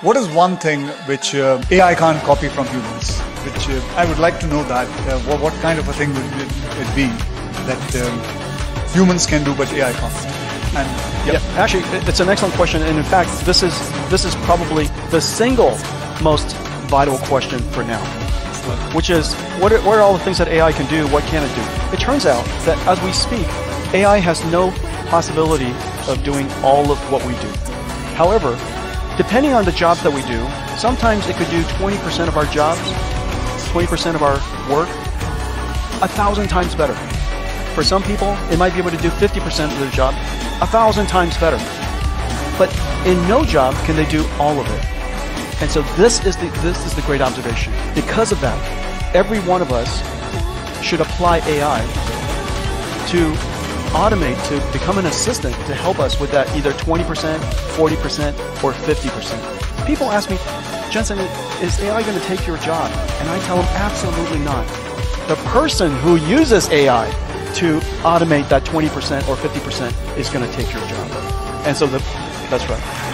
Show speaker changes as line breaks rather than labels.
What is one thing which uh, AI can't copy from humans? Which uh, I would like to know that. Uh, what, what, kind of a thing would it be that um, humans can do but AI can't?
And yeah, actually, it's an excellent question, and in fact, this is this is probably the single most vital question for now, which is what are, what are all the things that AI can do? What can it do? It turns out that as we speak, AI has no possibility of doing all of what we do. However, depending on the jobs that we do, sometimes it could do 20% of our jobs, 20% of our work, a thousand times better. For some people, it might be able to do 50% of their job, a thousand times better. But in no job can they do all of it. And so this is the this is the great observation. Because of that, every one of us should apply AI to automate to become an assistant to help us with that either 20%, 40%, or 50%. People ask me, Jensen, is AI going to take your job? And I tell them absolutely not. The person who uses AI to automate that 20% or 50% is going to take your job. And so the, that's right.